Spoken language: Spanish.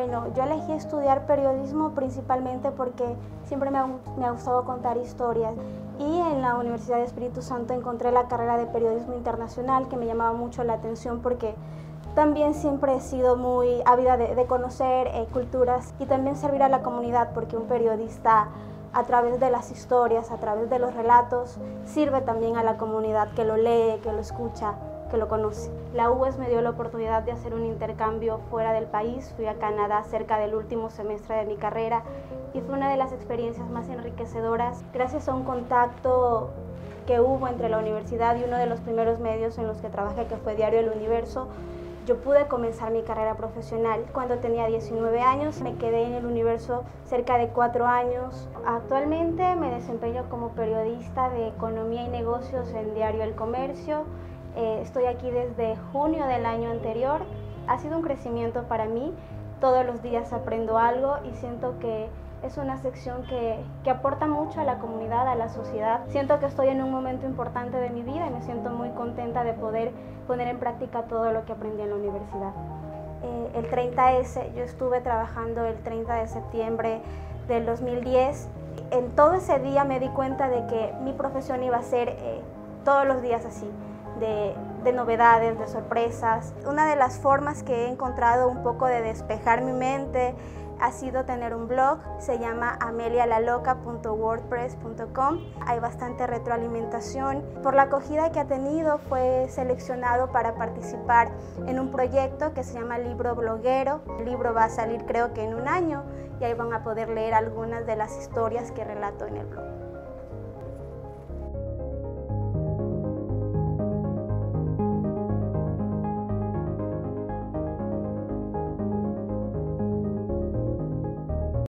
Bueno, yo elegí estudiar periodismo principalmente porque siempre me ha, me ha, gustado contar historias. Y en la Universidad de Espíritu Santo encontré la carrera de periodismo internacional que me llamaba mucho la atención porque también siempre he sido muy ávida de, de conocer eh, culturas y también servir a la comunidad porque un periodista a través de las historias, a través de los relatos, sirve también a la comunidad que lo lee, que lo escucha, que lo conoce. La UES me dio la oportunidad de hacer un intercambio fuera del país. Fui a Canadá cerca del último semestre de mi carrera y fue una de las experiencias más enriquecedoras gracias a un contacto que hubo entre la universidad y uno de los primeros medios en los que trabajé, que fue Diario El Universo yo pude comenzar mi carrera profesional cuando tenía 19 años, me quedé en el universo cerca de cuatro años. Actualmente me desempeño como periodista de economía y negocios en Diario El Comercio. Eh, estoy aquí desde junio del año anterior. Ha sido un crecimiento para mí. Todos los días aprendo algo y siento que es una sección que, que, aporta mucho a la comunidad, a la sociedad. Siento que estoy en un momento importante de mi vida y me siento muy contenta de poder poner en práctica todo lo que aprendí en la universidad. Eh, el 30S, yo estuve trabajando el 30 de septiembre del 2010. En todo ese día me di cuenta de que mi profesión iba a ser eh, todos los días así, de, de novedades, de sorpresas. Una de las formas que he encontrado un poco de despejar mi mente, ha sido tener un blog, se llama amelialaloca.wordpress.com. Hay bastante retroalimentación. Por la acogida que ha tenido, fue seleccionado para participar en un proyecto que se llama Libro Bloguero. El libro va a salir creo que en un año y ahí van a poder leer algunas de las historias que relato en el blog.